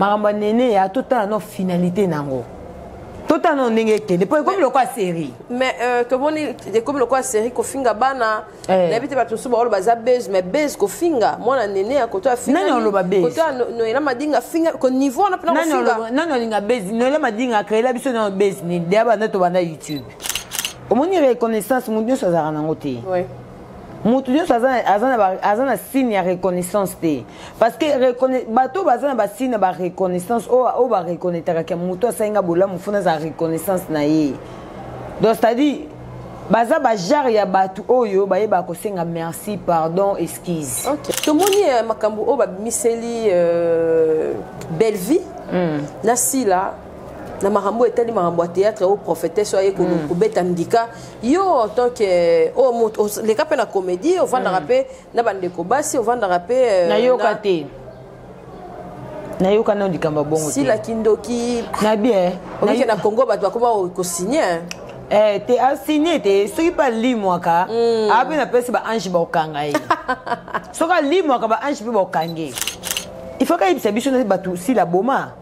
makambo ya neneya totala no finalité na yango totala no ndenge ekende mpo ekomi lokola série mais euh, tomoni ekomi lokola série kofinga bana eh. nayebi te bato mosusu baolo baza base mais base kofinga mwana nene ya koto afinganani oloba basekotoya noela madinga afinga ko niveau wana mpena kofinga nani olinga base noela madinga akreela biso nano base nini deya banda tobanda youtube omoni reconnaissance moto nyonso azalaka nango te moto nyonso aza na signe ya reconnaissance te parce que bato oyo baza na basigne ya bareconnaissance oyo bareconnaitaka ke moto asali nga bolamu fo nazala reconnaissance na ye donc c'est-à-dire baza bajare ya bato oyo bayebaka kosenga merci pardon esquise okay. tomoni eh, makambo oyo babimiseli euh, bellevie mm. na sila na makambo oyo etali makambo ya théâtre oyo prophétesse oyo aye mm. kobeta ndika yo en tant que oyo oh, moto oh, leka mpe na comédie ovandaka mm. mpe na bandeko basi ovandaka mpe euh, nayoka te nayoka nao likambo ya bongo sila kindoki na bien okike na congo bato bakoma kosigne Eh, te asigne te soki mpe alimwaka mm. aa mpe napesi baange bakokanga ye soki alimwaka baange mpe bakokange il faut kayebisa biso na bato sila boma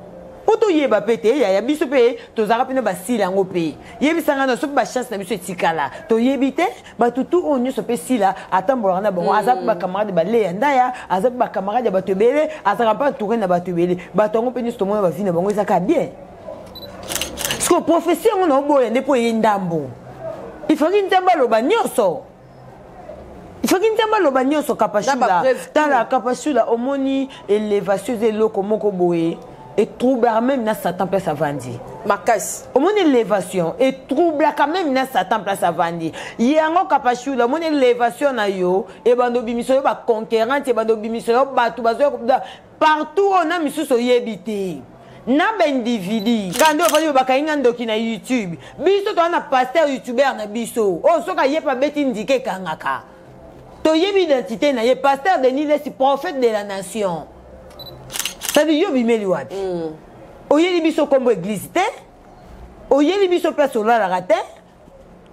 mpo toyeba mpe te yaya biso mpe tozalaka mpena basila yango mpe yebisa ngai na soki bachance na biso etikala toyebi te bato tu oyo nyonso mpe sila atambolaka na bango aza mpe hmm. bacamarade bale ya ndaya aza mpe bacamarade ya bato ebele azalaka mpe entouré na bato ebele bato yango mpe nyonso tomona bavi na bango ezaka bien siko profesi yango naoboya nde mpo eye ndambo ifaki nzambe aloba nyonso soki nzambe aloba nyonso kapasula tala kapasula omoni elevation eza eloko moko boye etroublaka meme na satan place avandi makasi omoni elevation etroublaka meme na satan place avandi yango kapashula omoni elevation na yo ebanda obimisa yo baconquerante ebanda obimisa yo bato bazoya partout oyo na misusu oyebi te na baindividi kando ofandi oyo bakangi nga ndoki na youtube biso toza na paster youtuber na biso oyo oh, soki ayepe abeti ndike ekangaka toyebi identité na ye paster denis lesi prophète de la nation sadi yo bimeli wapi mm. oyeli biso nkombo eglise te oyeli biso place olalaka te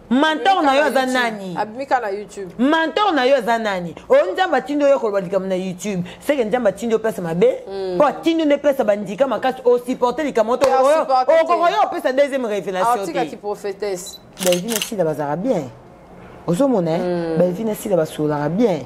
mentor na yo aza nani abimika na youtube mentor na yo aza nani oyo oh, nzambe atindi oyo koloba likambo na youtube seke nzambe atindi yo place mabe hmm. mpo atindi nde place bandika makasi osupporte likambo to okoka yo opesa deuxième révélation te belvine esila bazalaka bien ozomona eh? hmm. belvine esila basololaka bien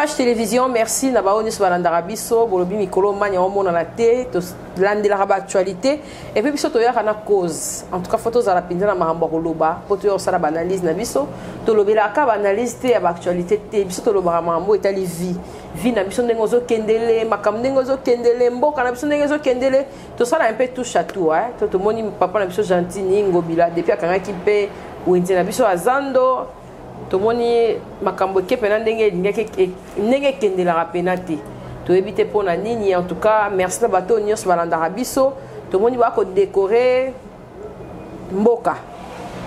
page télévision merci na baoyo nyonso balandaka biso bolobi mikolo mani yango omonana te tolandelaka baactualité epuis biso toyaka na cause en tout cas fo tozala mpenza na makambo ya koloba mpo toya kosala baanalyse na biso tolobelaka baanalyse te ya baactualité te biso tolobaka makambo oyo etali vie vie na biso ndenge ozokendele makambo ndenge ozokendele mboka na biso ndenge ezokendele tosala mpe touche à tout eh? to tomoni papa na biso gentini ngobila depuis akangaki mpe wenze na biso ya zando tomoni makambo eke mpena ndenge elingaki e, e, ndenge ekendelaka mpena te toyebi te mpo na nini en tout cas merci na bato oyo nyonso balandaka biso tomoni baya kodekore mboka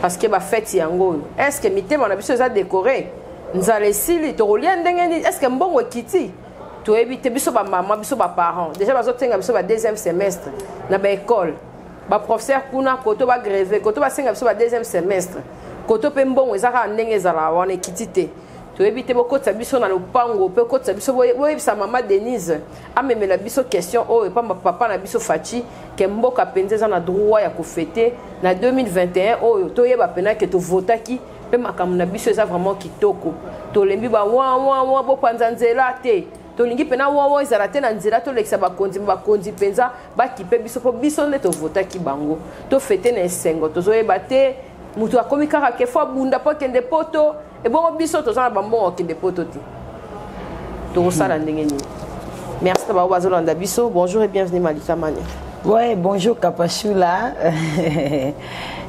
parce que bafeti yango oyo est ce que mitema na biso eza dekore nzala esili tokolia ndenge nini est ce que mbongo ekiti toyebi te biso bamama biso baparent déjà bazotenga biso ba deuxième semestre na baekole baprofesseur kuna koto bagreve koto basenga biso ba deuxième semestre koto mpe mbongo eza kaka ndenge ezalaka wana ekiti te toyebi te bokotisa biso na lopango mpe okotisa biso boyebisa mama denise amemela biso question oyo epamba papa na biso faci ke mboka mpenza eza na droit ya kofete na 2021 oyo toyeba mpena ke tovotaki mpe makambo na biso eza vraiment kitoko tolembi ba wa wa wa bopanza nzela te tolingi mpena wawa ezala te na nzela tolekisa bakonzi bakonzi mpenza bakipe biso mpo biso nde tovotaki bango tofete na esengo tozoyeba te moto akomi kaka ke fo abunda mpo akende poto ebongo biso toza na bambongo akende poto te tokosala ndenge nini merci na bango bazolanda biso bonjour et bienvenue malika mania ouais bonjour kapashula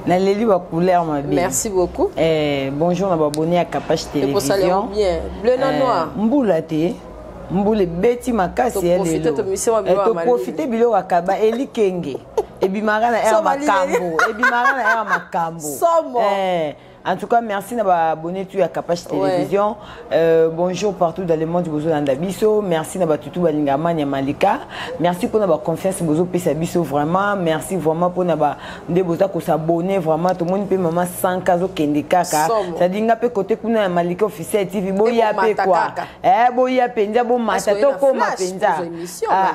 Na leli ba couleur ma belle. Merci beaucoup. Eh bonjour na abonné à Kapash Télévision. Et pour ça bien. Bleu na eh, noir. Mboula te. Mboula ebeti makasi elle. Eh, to profiter to eh, To profiter biloko akaba elikenge. Ebimaka na air makambo. Ebimaka na air makambo. Somo. Eh. En tout cas, merci na ba abonné tu à Kapash Télévision. Ouais. Euh, bonjour partout dans le monde bozo landa biso. Merci na ba tutu balinga mania malika. Merci pour na ba confiance bozo pesa biso vraiment. Merci vraiment pour na ba nde boza ko s'abonner vraiment tout monde pe maman 100 kazo kende kaka. Ça dit nga pe côté kuna ya malika officiel TV bo ya pe quoi. Eh bo ya penza bo mata to ko ma penza. Ah.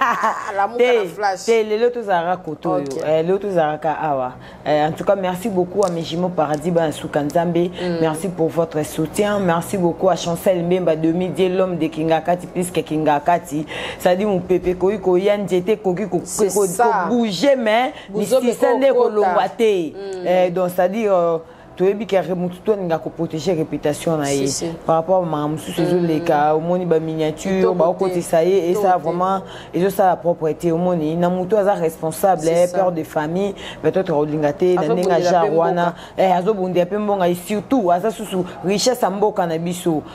Ah, la muka flash. Te lelo to zara koto yo. Eh lelo to zara ka awa. Eh, en tout cas, merci beaucoup à Mejimo Paradis Bansuka Nzambe. Mm. Merci pour votre soutien. Merci beaucoup à Chancel Mbemba Demi Dieu l'homme de Kingakati plus que Kingakati. Ça dit mon pépé koyi ko yan jete koki ko ko bouger mais ni si ça n'est ko longate. Mm. Eh, donc ça dit euh, toyebi ke motu to alinga koprotege réputation na ye par rapport makambo mosusu ezoleka mm. omoni baminiature baokotisa ye esa vraiment ezosala propre te omoni na motu aza responsable eh, père de famille peut-être olinga te na ndenge ya genre wana eh, azobundela mpe mbonga ye surtout aza susu richesse ya mboka na biso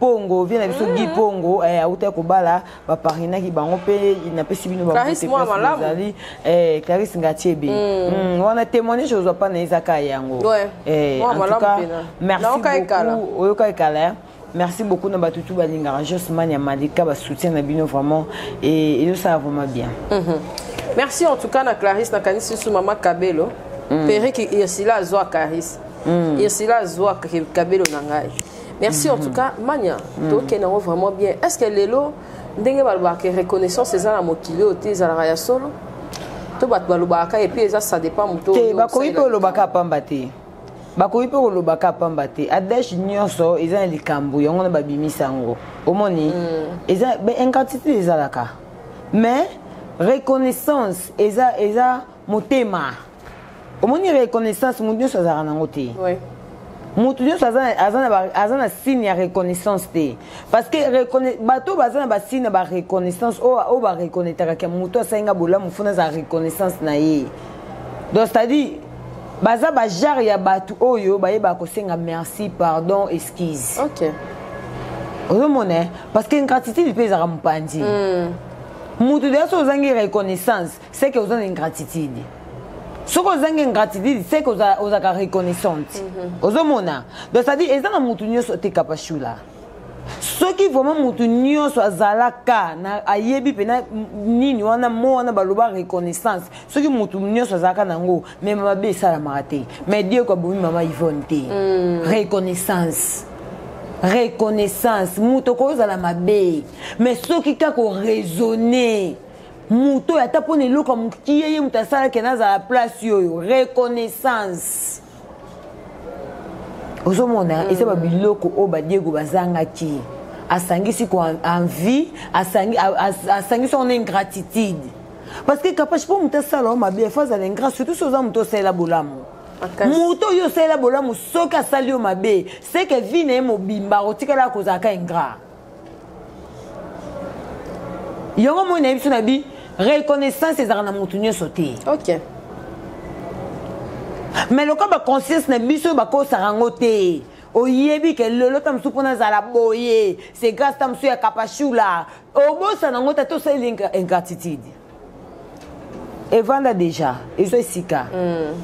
pongo vie na biso mm. gi pongo eh, auta ya kobala baparinaki bango mpe napesi bino baozali eh, clarisse ngatiebe mm. mm, wana témoignage ozwa mpa na ezaka yango eh, en tout cas merci beaucoup oyoka ekala eh? merci beaucoup na bato tu balingaka josman ya malika basoutien na bino vraiment e ezosala vraiment bien mhm. merci en tout cas na clarisse nakanisi susu mama kabelo mm. periki irsila azwa clarisse mm. irsila azwa kabelo na ngai merci en tout cas mania tokende yango vraiment bien est ce que lelo ndenge balobaka ke reconnaissance eza na mokili oyo te ezalaka ya solo to bato balobaka et puis eza ça dépend moto te bakoki mpe olobaka pamba te bakoki mpe kolobaka pamba te adage nyonso eza na likambo yango na babimisa yango omoni mm. eza incantité ezalaka mais reconnaissance eza eza motema omoni reconnaissance moto nyonso azalaka nango te moto nyonso aza na signe ya reconnaissance te parce que bato oyo baza na basigne ya bareconnaissance oyo bareconnaitaka ke moto asali nga bolamu fona aza reconnaissance na ye donc c'est-à-dire baza bajare ya bato oyo bayebaka kosenga merci pardon esquise okay. ozomona parce que ingratitude mpe ezalaka mopanzi mm. moto deya so ozangi reconnaissance seke oza na ingratitude soki ozangi ingratitude seke ozalaka reconnaissante mhm. ozomona donc cetadire eza na motu nyonso te kapashula soki vraiment motu nyonso azalaka na ayebi mpena nini wana mo wana baloba reconnaissance soki motu nyonso azalaka na yango me mabe esalamaka te me dieu kwabomi mama yvonne te mm. reconnaissance reconnaissance moto okozala mabe mais soki kaka oraisonne moto oyo ata mpo na eloko ya mokie ye moto asalaki nazala place oyo reconnaissance ozomona mm. eza babiloko oyo badiego bazangaki asangisi ko envie asangisi yango na ingratitude parce que kapashi mpo moto asala yo mabe efo azala ingrat surtout so oza moto osalela bolamu moto oyo osalela bolamu soki asali yo mabe seke vi na ye mobimba otikalaka kozalaka ingrat yango moi nayebi biso na bi reconnaissance ezalaka na motu nyonso te okay. mais lokola baconscience na biso bakosaka yango te oyebi ke lelo ta mosusu mpona azala boye c'est grâce ta mosusu ya kapashula obosana yango ta tosali ingratitude evanda deja eza esika mm.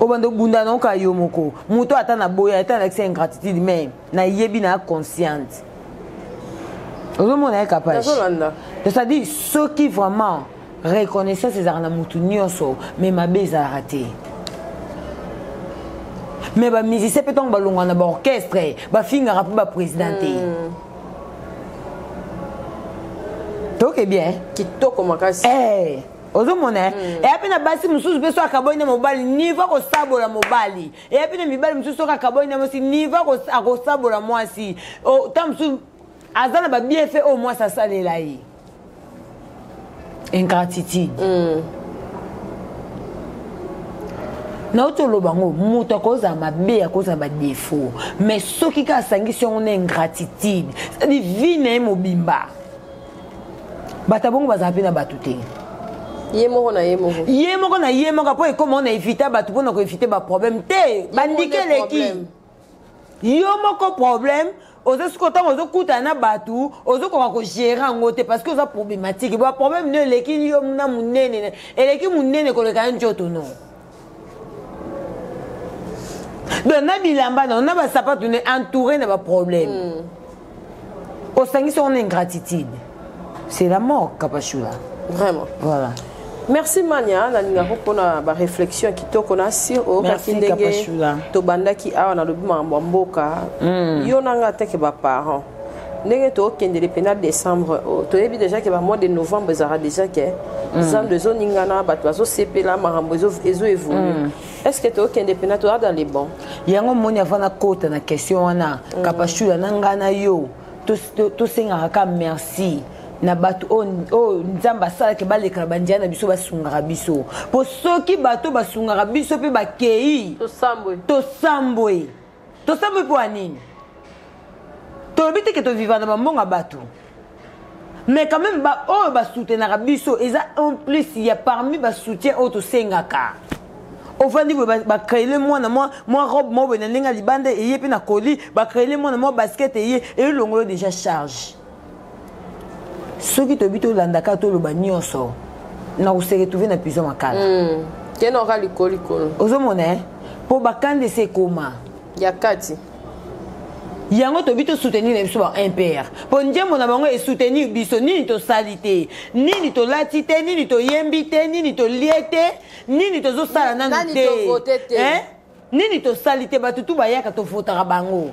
obanda obunda naoka yo moko moto ata na boya ata nalakisa ingratitude mais nayebi na consciente ozomona ye kapage c'est-à-dire soki vraiment reconnaissance ezalaka na motu nyonso mais mabe ezalaka te mais bamusicien mpe ntango balongwa na baorchestre bafingaka mpe baprésident te mm. toke bien kitoko makasi hey. Eh, ozomona eh? mm. eya mpe na basi mosusu mpe so akaboi na mobali nivo akosabola mobali eya mpe na mibali mosusu soki akaboi na mwasi nivo akosabola mwasi ntango oh, mosusu aza na babiefe oyo mwasi asalela ye ingratitude mm. nauti oloba yango moto akozala mabe akozala badefaut mais soki kaka asangisi yango na ingratitude cetadi vie na ye mobimba bato abongo bazala mpe na bato te ye moko na ye moko ye moko na ye moko mpo ekoma na evita bato mpo na koevite baproblème te bandiki eleki yo moko problème oza soki ntango ozokutana na bato ozokoka kogere yango te parce que oza problématique ba problème no eleki yo na monene eleki monene koleka ya njoto no donc na bilamba nao na basapato ne entouré na baproblème mm. osangisi wana ingratitude c'est la mort kapashula vraiment voilà merci mania nalingaka mpona baréflexion kitoko na sir oyokaki ndenge tobandaki awa nalobi makambo ya mboka hmm. yo na ngai ateke baparent ndenge tokendele mpena décembre oyo toyebi déjà ke bamois de novembre ezalaka déjà ke hmm. zando ezoningana bato bazosepela makambo ezoévolue hmm. est ce que tokende mpena toza dans le bon yango moni avant nakota na question wana mm. kapashula na ngai na yo tosengaka ka merci na bato oyo nzambe asalaki baleka na banzela na biso basungaka biso mpo soki bato basungaka biso mpe bakei tosambwe tosambwe mpo ya nini tolobi te ke toviva na bambongo ya bato mais quand même baoyo basoutenaka biso eza en plus ya parmi basoutien oyo tosengaka ofandi boye bacreele mwana mwa mwa robe moko boye na ndenge ya libanda eye mpe na koli bacreele mwana mwa basket eye elongolo déjà charge soki toyebi tolanda kaka toloba nyonso na koseretrouve na pizo makala mm. kena oka likolikolo ozomona e eh? mpo bakandisi ekoma ya kati yango tobi tosoutenir na biso ba impr mpo njembo na bango esoutenir biso nini tosali te nini tolati te nini toyembi te nini tolie te nini tozosala nanu te nini tosali te bato tu bayaka tovotaka bango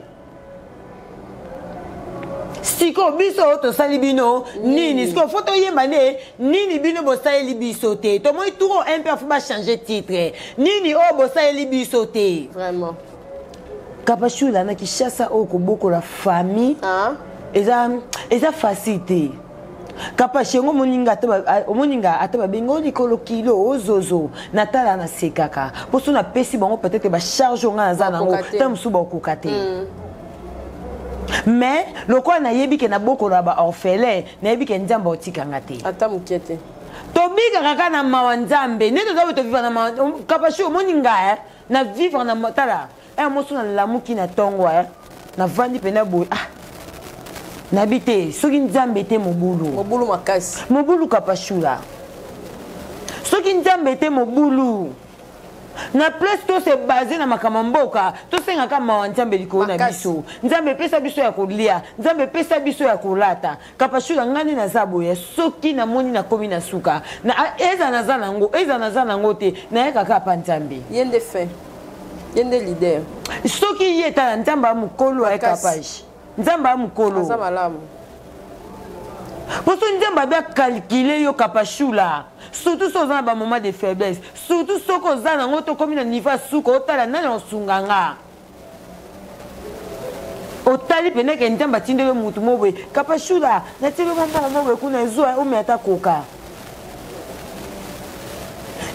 sikoyo biso oyo tosali bino nini sikoyo fo toyemba nde nini bino bosaleli biso te tomoni turo mpe afo bachange titre nini oyo bosaleli biso te vraiment kapashula na kishasa oyo kobokola famille ah. eza eza facile te kapashi yango omoni nga ata babengi o likolo kilo ozozo natala nasekaka mpo so napesi bango peut-être bacharge oyo ngai naza nango ntango mosusu bakokoka te mm. mais lokola nayebi ke nabokolo ya baorphelin nayebi ke nzambe aotikanga te ata moke te tobikaka kaka na mawa nzambe nde toza boye toviva na mawa kapashi omoni nga eh, na vivre na tala un moso na lamuki na tongo eh na vandi pena boy ah nabi te soki nzambe te mobulu mobulu makasi mobulu kapashula soki nzambe te mobulu na place to se base na makambo mboka tosengaka mawa nzambe likolo na biso nzambe epesa biso ya kolia nzambe epesa biso ya kolata kapashula ngai nde naza boye soki namoni nakomi na suka na eza naza nango eza naza nango te nayaka kaka pa nzambe ye nde fin ye nde lider soki ye tala nzambe ya mokolo ya kapage nzambe ya mokolo aza malamu mpo soki nzambe abi akalkile yo kapashula surtout soki oza na bamoment de faiblesse surtout soki oza nango tokomi na niveau ya suka otala nani osunga nga otali mpenza ke nzambe atindeli yo motu mo boye kapashula natindeli mwa mbongo mo boye kuna ezwa omi ata koka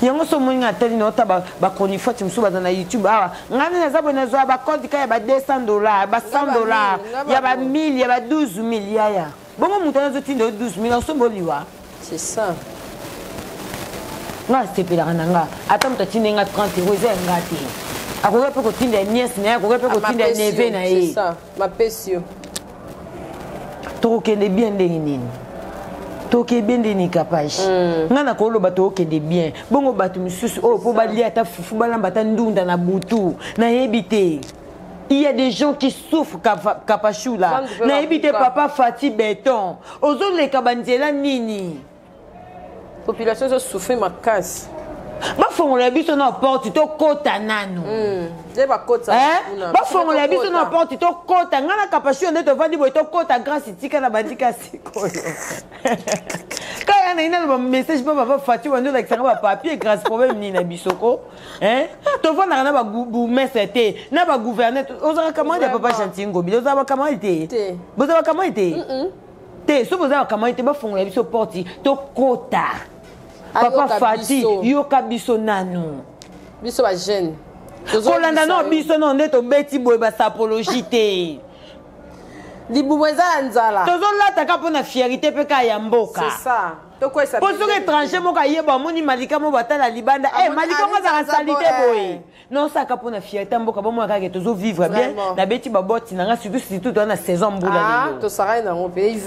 yango so omoni ngai atali na ota bachronifuati mosusu baza na youtube awa ngai nde naza boye nazwa bacompte ka ya ba 200 dollar ba 100 dollar ya ba 1000 ya ba 12 000 yaya bongo moto wana azotinda yo 12 mil osomba oliwa c'est ça nga asepelaka na nga ata moto atindi nga 30 euro eza ya nga te akoki mpe kotinda niese na ye akoki mpe kotinda neve na ye mapesi yo tokokende bien ndenge nini toke bien nde nikapage mm. ngai nakoloba tookende bien bongo bato mosusu oyo mpo balia ata fufu balamba ata ndunda na butu nayebi te il y a des gens qui souffrent kapashula nayebi te papa fati beton ozoleka banzela nini population ezosouffrir makasi bafongola biso na porte tokɔta nanu hmm. eh? bafongola biso na porte tokɔta ngai na kapasio nde tovandi boye tokɔta grâce tika na bandika sikoyo kaya nayi naloba message mpo baba fati wandi olakisanga bapapier grâce problème nini na biso ko Hein? tovandaka na babourgmestre te na bagouverneur ozalaka kamarade ya papa gentil ngobili ozala bakamari te bozala bakamari te te soki boza bakamari te bafongola biso porte tokota papa fati yoka biso nanu biso bajeune kolanda no biso no nde tobeti boye basapologie te libumu eza ya nzala tozolataka mpo na fierité mpe kaka ya mboka mpo soki étranger moko ayeba amoni malika mo batala libanda e malika yango azaka salite boye nosaka mpo na fierte mboka bomona kaka tozo vivre bien nabeti baboti na ngai surtout surtout toza na saison mbula ah,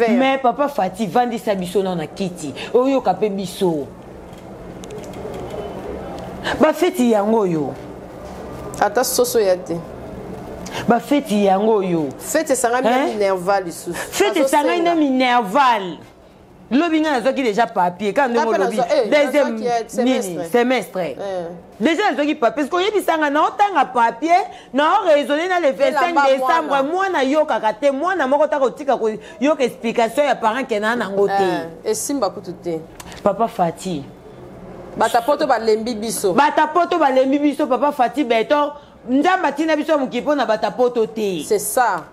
mais papa fati vandisa biso nao na kiti oyoka mpe biso bafeti yango oyo ata soso ya te bafeti yango oyo feti esangani na minerval lisusu feti esangani na minerval lobi ngai nazwaki deja papier kaka ndenge olobi eh, deuxième nini semestre eh. deja nazwaki papier soki oyebisa ngai naotanga papier naoraisonne na le 25 décembre mwana ayokaka te mwana moko taka otika koyoka explication ya parent kenaa nango te eh, esimba kutu te papa fati bata poto balembi biso bata poto balembi biso papa fati beton nzambe atina biso ya mokili mpo na bata poto te c'est ça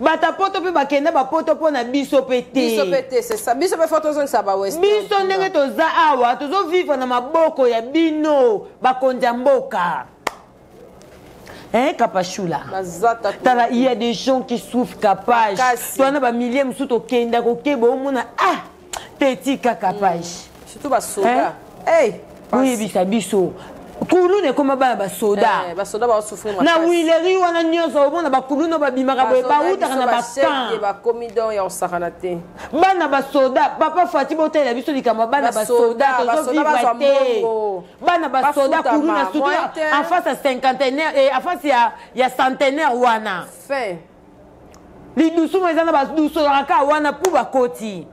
bata poto mpe bakenda bapoto mpo na biso mpe tebiso mpe fo tozongisa bawest biso ndenge toza awa tozovivre na maboko ya bino bakonzi ya mboka hein, kapashula tala il y a des gens qui souffrent kapash towana bamilie mosusu tokenda kokeba omona ah petit kaka mm. page mm. surtout ba soda hey, hey oyebisa biso kuluna ekoma bana basoda eh, na wileri wana nyonso omona bakuluna babimaka boye bautaka na bakamp bana basoda papa fati botalela biso likambo ya bana basoda tozovivre te bana basoda kuluna surtout en face ya cinquantenaire eh, en face ya centenaire wana fin lidusuma eza na badusu ezalaka kaka wana mpo bakoti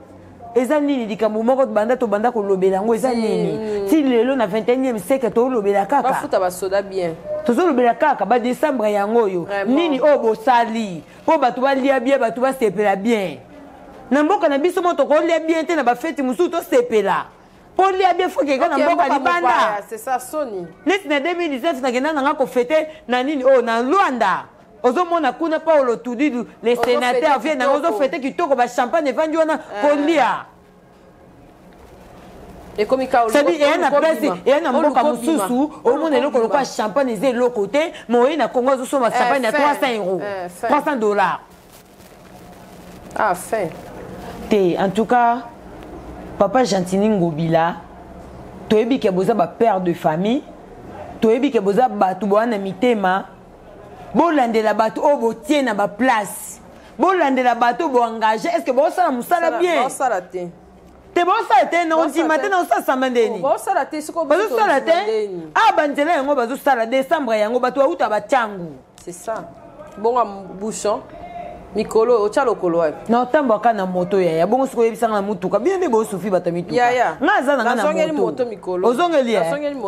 eza nini likambo moko banda tobanda kolobela yango eza nini mm. ti lelo na 21e siècle tolobela kakabafuta basoda bien tozolobela kaka badecembre yango oyo nini oyo bosali mpo bato balia bien bato basepela bien na mboka na biso mo tokolia bien te na bafeti mosusu tosepela mpo lia bien foki eka na mboka libanda neti na 2019 nakenda nanga kofete na nini oyo oh, na lwanda ozomona kuna paolo tudidu le sénateur vie nango ozofete kitoko bachampagne evandi wana ah. kolia sabi eya na place eya na mboka mosusu omona eloko lokola champagne eza eloko te ma oye na congo azosomba eh, champagne ya 300 euro 300 eh, dollars ah, te en tout cas papa gentini ngobila toyebi ke boza bapère de famille toyebi ke boza bato bowana mitema bolandela bato oyo botie na baplace bolandela bato oyo boengage est ce que bosala mosala bien bosala te te bosala te naondima te naosala samba ndeni oh, bosala te awa banzela yango bazosala décembre yango bato bauta batango c'est ça bongo bouchon mikolo otya lokolo wapi na otambwaka na moto yaya bongo soki oyebisanga na motuka bino nde bosufi bato ya mituka nga aza nanga na moto ozongeli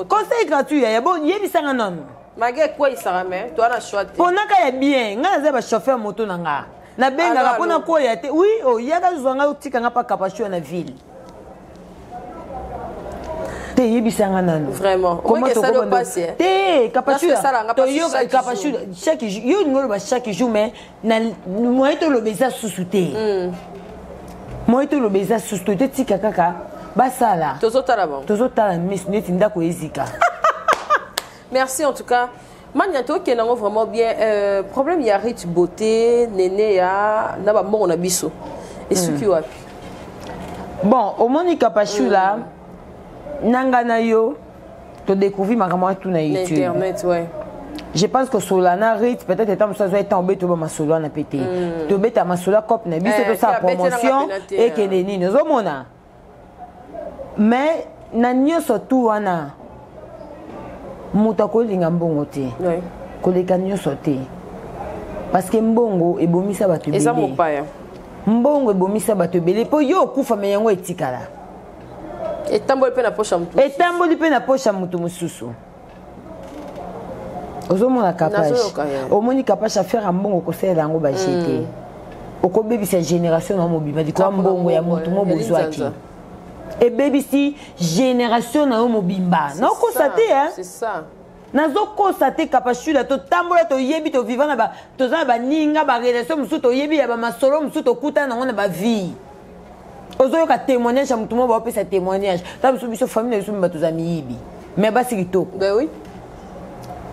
conseil gratuit yaya bo yebisanga nano magi ekweyisaka me toa na choix te ponaka ya bien ngai naza bachauffeur moto na ngaa nabengaka mpo nakwea te wi oyaka zwa ngai otika ngai mpa kapasua na ville te yebisa nga nanu te kapashu chaque jour yo olingi oloba chaque jour mais moye toloba eza susu te hmm. moye toloba eza susu te tetika kaka basala tozotala miso neti ndako ezika merci en tout cas mania tokenda yango vraiment bien euh, problème ya rite beauté nene ya na bambongo na biso esuki hmm. wapi bon omoni kapashula mm. na ngai na yo todécouvri makambo wana tuna youtube ouais. je pense que solana rite peut-être etant mosusu azwa etant obeta oba masolo wana mpe te hmm. tobeta masolo ya cope na biso eh, tosala promotion ekende nini ozomona mais na nyonso tu wana moto akolinga mbongo te oui. koleka nyonso te parce que mbongo ebomisa bato eza mopaya mbongo ebomisa bato ebele mpo yo okufa me yango etikala etamboli mpe na posha motu etamboli mpe na posha motu mosusu ozomona kapash omoni kapash affaire ya mbongo okosalela yango baje mm. te okobebisa génération na mobima likwa mbongo ya motu mo bozwaki ebebisi génération na yo mobimba naokosa te nazokosa te kapashula totambola toyebi toviva na toza na baninga barelation mosusu toyebi ya bamasolo mosusu tokutana nango na bavie ozoyoka témoignage ya motu moko baopesa témoignage ta biso biso famille na biso mibato oza miyibi me basi kitoko ben oui.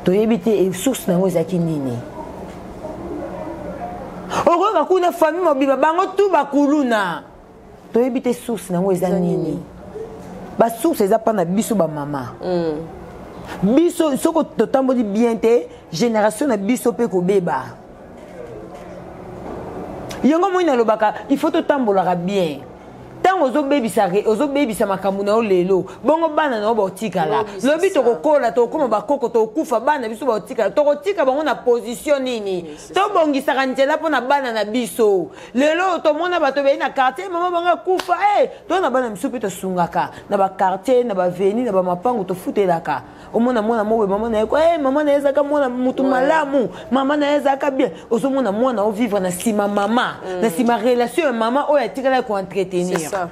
toyebi te eh, source na yango ezalaki nini okoyoka kuna famille mobima bango tu bakuluna toyebi te source na yango eza nini basource eza mpa na biso bamama mm. biso soko totamboli bien te génération na biso mpe kobeba yango moi nalobaka il faut totambolaka bien ntango ozobebisa ozobebisa makambo na yo lelo bongo bana na yo baotikala lobi tokokola tokokoma bakoko tokokufa bana na biso baotikala tokotika bango na pozisio nini tobongisaka nzela mpo na bana na biso lelo tomona bato beye na quartier mama bango akufa e eh, to na bana biso mpe tosungaka na bakartier na baveni na bamapango tofutelaka omona mwana moko boye mama na ye ko hey, eh, mama na ye ezalaka mwana motu malamu mama na ye ezalaka bien ozomona mwana ovivre na nsima mama mm. na nsima relation ya mama oyo atikala koentretenir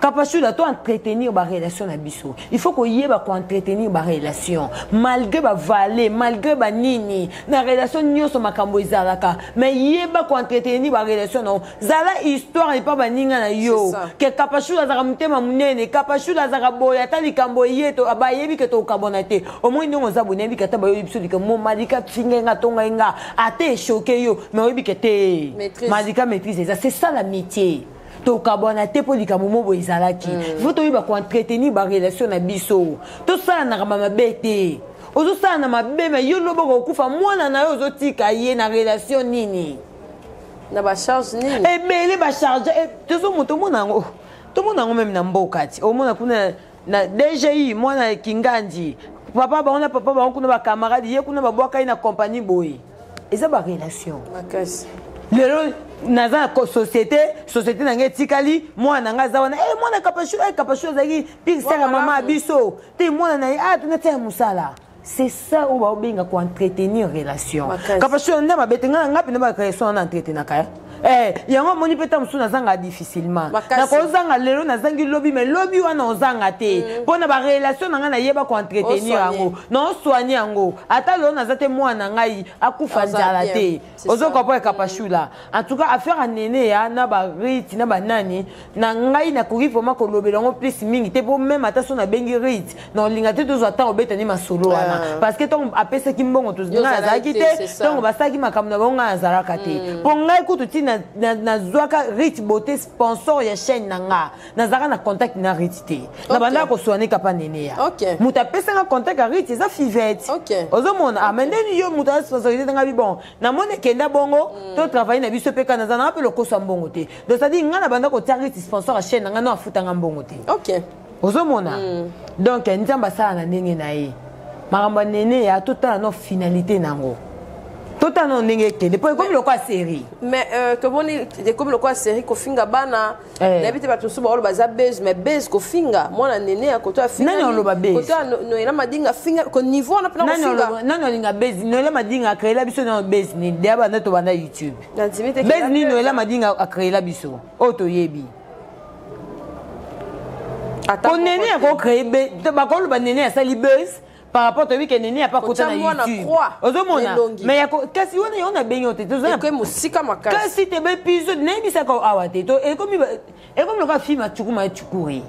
kapasula to entretenir barelation na biso il faut koyeba koentretenir barelation malgré bavale malgré banini na relation nyonso makambo ezalaka mais yeba koentretenir barelation na yo zala histoire epa baninga na yo ke kapashula azalaka motema monene kapashula azalaka boye ata likambo eye bayebi ke tokabwana te omoi ndenge oza boye nayebi ke ata bayebi biso like momalika fingai nga tongai nga ata eshoke yo me oyebi ke te malika maîtrise eza c'est ça la métier tokabwana te mpo likambo mo boye ezalaki mm. fo toyeba koentretenir barelation na biso tosalanaka mabe te ozosala na mabe me yo loboka okufa mwana na yo ozotika ye na relation nini na bacharge nini ebele bacharge eh, tozo moto omona yango tomona yango meme na mboka ti omona kuna na dgi mwana ya kingandi papa bango na papa bango kuna bacamarade ye kuna babwaka ye na compagnie boye eza barelation lelo naza na société société na ngai etikali mwana na ngai aza wana e mwana kapashu e eh, kapashu azalaki pire saka mama ya biso te mwana na ye a ah, tuna tia ya mosala c'est ça oyo baobenga ko entretenir relation kapasio ya ndama bete ngai ngai mpena bakrelation wana entretenaka ya Eh, yango omoni mpe ntango mosusu nazanga difficilement nakozanga lelo nazangi lobi mai lobi wana ozanga te mm. mpo na barelation na ngai nayeba koentretenir yango naosoigne yango ata lelo naza te mwana ngai akufa nzala te ozoka mpo ya kapashula en tout cas affaire ya nene ya na barite na banani na ngai nakoki vraimen kolobela yango plus mingi te mpo meme ata so nabengi rite na olinga te tozwa ntango obeta nde masolo wana ah. parce que ntango apesaki mbongo ngai nazalaki te ntango basalaki makambo na bango ngai nazalaka te mpo hmm. ngai kutu ti nazwaka rite bote sponsor ya chaîne na nga nazalaka na contact na rite te na bandaka kosuane kapa neneya moto apesanga contact ya rite eza fivete ozomona ah, mais ndeni yo moto asponsorise nanga bi bon namoni ekenda bongo mm. to travaille na biso mpe kana aza nanga mpe lokoso ya mbongo te donc cetadi ngai na banda kotia rite sponsor ya chaine nanga no afutanga mbongo te ozomona mm. donc nzambe asala na ndenge na ye makambo ya neneya totala no finalité na yango totala no ndenge ekende mpo ekomi lokola série mais euh, tomoni ekomi lokola série kofinga bana Eh. nayebi te bato mosusu baoloba aza base mais base kofinga mwana nene ya koto afingakoto ya noela madinga afinga ko niveau wana mpena kofinga nani olinga base noela madinga akreela biso nano base nini deya banda tobanda youtube base nini noela madinga akreela biso oyo toyebi ko nene akocree bakoloba nene asali base par rapport toyebi ke nini apa kota na youtube ozomona mais yako kasi wana yo na bengi te tozo ekomi musika makasi kasi te be episode nayebisaka awa te to ekomi ekomi loka film achukuma chukuri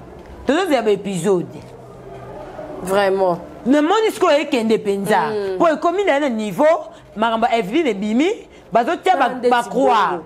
tozo ya ba episode vraiment namoni sikoyo ekende mpenza mpo ekomi na ye na niveau makambo ya eveline ebimi bazotia bacroire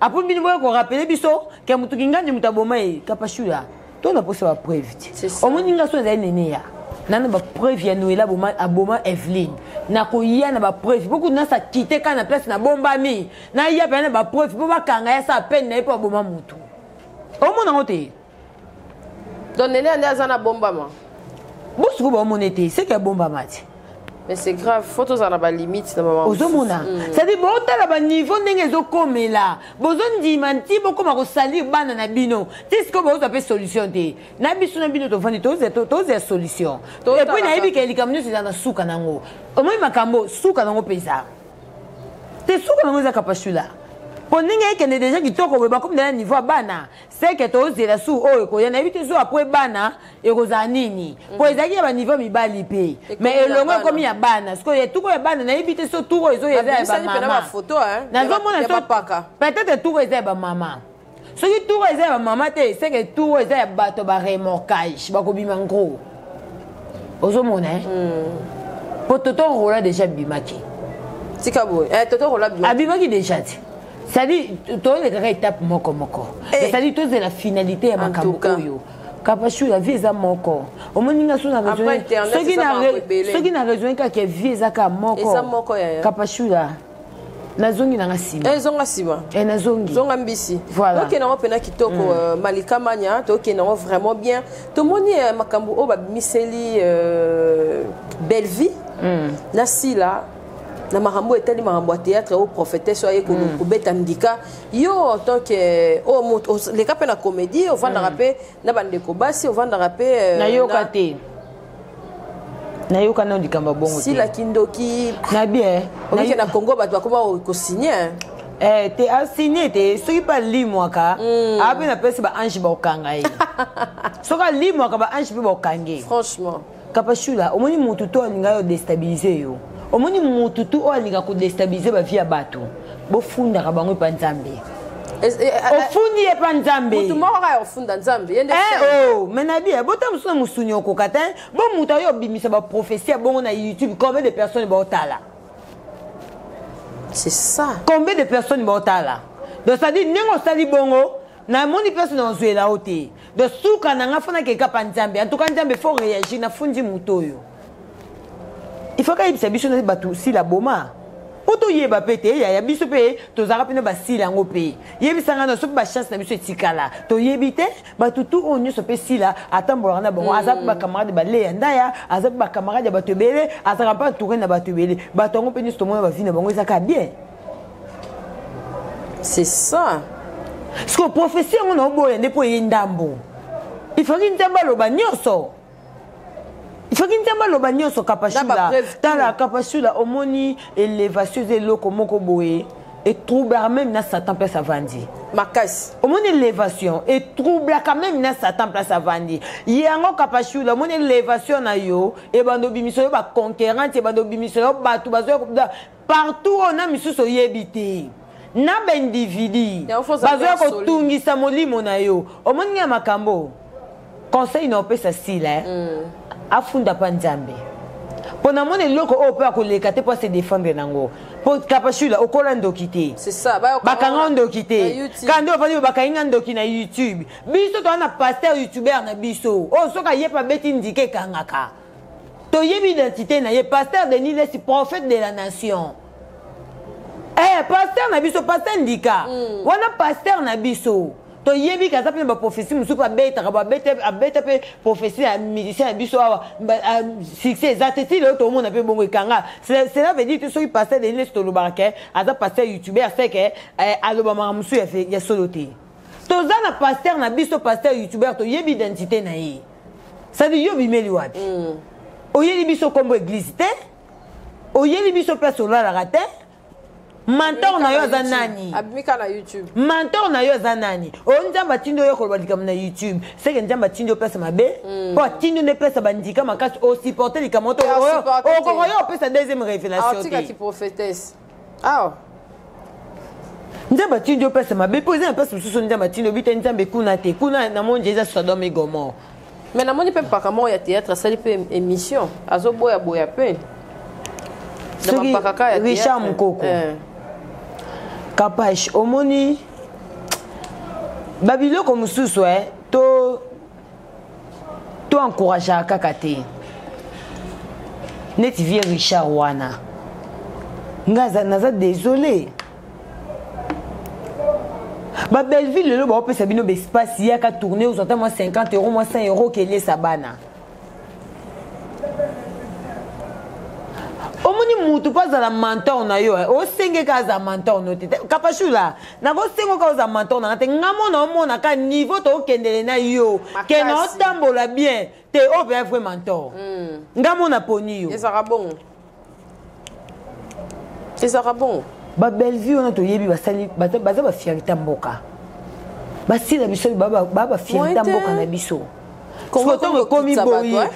apres bino boya korapele biso ke moto kingandi moto aboma ye kapashula to na posa bapreuve ti omoni nga so ezali neneya nano bapreuve ya noela aboma eveline nakoya na bapreuve po kutu nasa kite kaka na place nabombami naya pena na bapreuve mpo bakanga ya sa peine na ye mpo aboma motu omona yango te donc nene ande aza na bombama bosuku baomona ete seke abombama te mais c'est grave faut tozala na balimite na mama ozomona mm. cetadi botala baniveau ndenge ezokomela bozondima nti bokoma kosalir bana na bino ti sikoyo bozwa mpe solution te na biso na bino tovandi tozela solution epuis nayebika likambo nyonso eza na suka nango omoi makambo suka nango mpe eza te suka nango eza kapasula mpo ndenge ekende deja kitoko boye bakomi na niveau ya bana seke tozela su oyo ekoya nayebi te su apres bana ekozala nini mhm. po ezalaki ya baniveau mibali mpe ma elongo ekomi ya bana sikoyo etuko ya bana nayebi te so turo ezoya eza ya bamama nazomona peut-être turo eza ya bamama soki turo eza ya bamama te seke turo eza ya bato baremorkage bakobima ngro ozomona e po toto rola déjà abimaki tika boye eh, toto rola abimaki déjà te sadi toyolekaka etape moko moko eh. sadi tozela finalité ya makambo oyo kapashu ya vie eza moko omoni nga soki na raisonne kaka vie eza kaka moko kapashu ya nazongi nanga nsima ezonga eh, nsima eh, nazongi zonga mbisi voilà. tokende yango mpena kitoko mm. euh, malika mania tokende yango vraiment bien tomoni euh, makambo oyo babimiseli euh, bellevie mm. na sila na makambo oyo etali makambo ya théâtre oyo prophétesse oyo aye mm. kobeta ndika yo en tant que oyo oh, moto oh, leka mpe na comédie ovandaka mm. mpe na bandeko basi ovandaka mpe euh, nayoka te nayoka nao likambo ya bongo sila kindoki na bien okike na congo bato bakoma kosigne Eh, te asigne te soki mpe alimwaka mm. ape napesi baange bakokanga ye soki alimwaka baange mpe bakokange franchement kapashula omoni mutu to alinga yo destabilise yo omoni mutu tu oyo alinga kodestabilise bavie ya bato bofundaka bango epa nzambe eh, eh, eh, ofundi ye mpa nzambe motu moko kaka ofunda nzambe ye nde oh, me nabi bota mosusu na mosuni okoka te bo moto ayo obimisa baprofesi ya bongo na youtube combien de personnes baotala c'est ça combien de personnes baotala donc cetadi ndenge osali bongo namoni mpe so nazwela yo te de suka na nga fona keka pa nzambe en tout cas nzambe faut réagir na fundi moto oyo il faut kayebisa biso na bato sila boma po toyeba mpe te yaya biso mpe tozalaka mpena basila yango mpe yebisanga na so mpe bachance na biso etikala toyebi te bato tu oyo nyonso mpe sila atambolaka na bango aza mpe mm. bacamarade bale ya ndaya aza mpe bacamarade ya bato ebele azalaka mpe entoure na bato ebele bato yango mpe nyonso tomona bavi na bango ezaka bien c'est ça sikoyo profesi yango naoboya nde mpo eye ndambo ifaki nzambe aloba nyonso soki nzambe aloba nyonso kapashula tala kapashula omoni elevation eza eloko moko boye etroublaka meme na satan place avandi makasi omoni elevation etroublaka meme na satan place avandi yango kapashula omoni elevation na yo ebanda obimisa yo baconquerante ebanda obimisa yo bato bazoya partout oyo na misusu oyebi te na baindividu bazoya kotungisa molimo na yo omoni ya makambo conseil na opesa sila eh? mm. afunda mpa nzambe mpo namoni eloko oyo mpe akoleka te mpo ase defendre nango mpo kapashula okola ndoki te bakanga ndoki te kaka nde ofandi bakangi nga ndoki na youtube biso toza na paster youtuber na biso oyo soki ayepe abeti ndike ekangaka toyebi identité na ye pasteur denis lesi prophète de la nation eh, pasteur na biso pasteur ndika mm. wana pasteur na biso toyebi kaza mpe na baprofesi mosusu abetaka abeta mpe profesi ya musicien ya biso awa succès eza te ti lelo tomona mpe bongo ekanga cela veut dire te soki pasteur denise tolobaka ke aza pasteur youtubeur seke eh, alobamaka mosusu ya solo te toza na pasteur na biso pasteur youtubeur toyebi identité na ye sadi yo bimeli wapi mm. oyeli biso nkombo eglize te oyeli biso place olalaka te mentor na yo aza nani abimika na youtube mentor na yo aza nani oyo nzambe atindi oyo koloba likambo na youtube seke nzambe atindi yo place mabe hmm. mpo atindi nde place bandika makasi osupporte likambo to okoka yo opesa deuxième révélation te awa ah. nzambe atindi yo mpasi mabe mpo eza na mpasi mosusu nzambe atindi obi te nzambe kuna te kuna na monje eza sodome gomor mais namoni mpe mpaka moko ya théâtre asali mpe émission azoboyaboya mpe soki richard mokoko eh. kapash omoni babiloko mosusu e eh, to to encourageaka kaka te neti vie richard wana nga naza désolé babelleville lelo baopesa bino baespace yaka tourne ozwa ata mwa 50 euro mwa 100 euro keliesa bana omoni motu mpo azala mentor na yo eh, osengeka aza mentor no te kapashula nakosengo ka oza mentor na nga te nga mona omona ka niveau tokendele na yo ke na otambola bien te oyo oh, mpenza vrai mentor hmm. nga mona poni yo ezalaka bongo ezalaka bongo babellevue wana toyebi basali baza bafierita mboka basila biso baba bafierita mboka na biso sikoyo ntango ekomi boye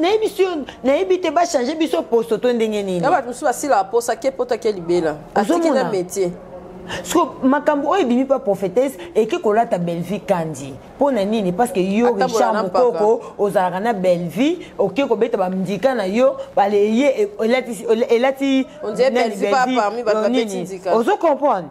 nayebi biso nayebi te bachange biso poso to ndenge nini bato mosusu basila baposa ke mpota ke libela atiki na métier siko makambo oyo ebimi mpa prophétesse eke kolata bellevie kandi mpo na nini parce que yo richard mokoko ozalaka na bellevie oke kobeta bamdika na yo baleye elati ozo comprendre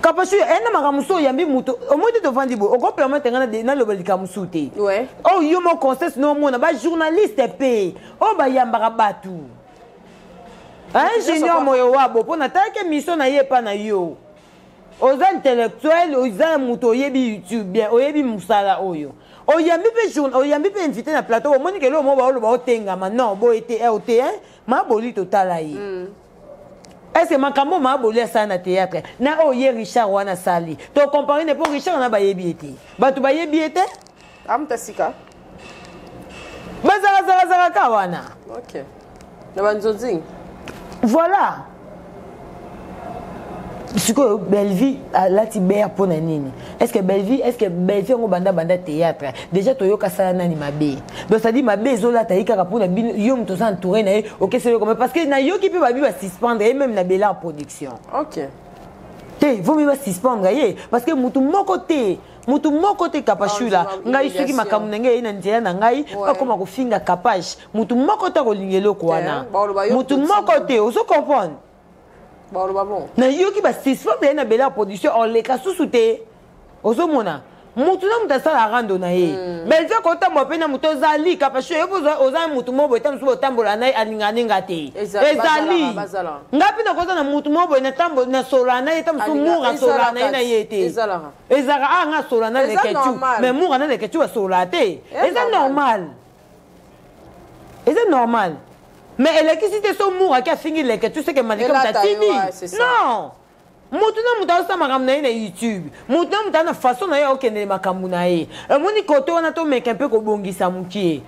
kapashu ena makambo mosusu oyambi moto omoi te tovandi boye okopermete ngai naloba likambo mosusu te oyo oh, yo mo conseil sino omona bajournaliste mpe oyo oh, bayambaka bato ingénieur moyo wabo mpo natalaki emission na ye epa na yo oza intellectuel oza moto oyebi youtube bien oyebi mosala oyo oyambi mpe oyambi mpe invité na plateau omoni kelo omo baoloba otengama non boye te eh, ote eh, maboli totala ye mm. ese makambo maa boli asala na théâtre na oyo ye richard wana asali to compare ne mpo richard wana bayebi ye te bato bayebi ye te amuta sika bazalazalazala ka wana okay. na banzonzingi voilà sikoyo bellevie alati bea mpo na nini est ce que bellevie est ce que bellevie yango banda banda théâtre déjà toyoka asala nani mabe donc cestadi mabe ezolata ye kaka mpona bino yo moto oza entouré na ye okesi oyo koma parce que nayoki mpe babi basuspendre ye meme na belar production ok te vomi basuspendre ye parce que motu moko te motu moko te kapashula ah, ngai soki makambo na ngai eyei na nzela na ngai bakoma kofinga kapash motu moko te akolinga eloko wana motu moko te ozo comprendre baoloba bongo nayoki basisfam yaye na bela ya production oleka susu te ozomona mutu na mutu asala rando na ye hmm. belvi akotambola mpe na motu ozali kapasho yo oza motu moko boye ta mosusu botambola na ye alinganinga te ezali ngai mpe nakoza na motu moko boye nasola na ye ta mosusu mura asola na ye na ye te ezalaka a ah, nga asola na leketu mais mura na leketu asola te eza normal eza normal mais elekisi te so mur ake afingi leke tu seke malika moto atindi non motu na moto azosala makambo na ye na youtube motu na moto aza na façon na ye akokendele makambo na ye omoni koto wana tomeka mpe kobongisa mokie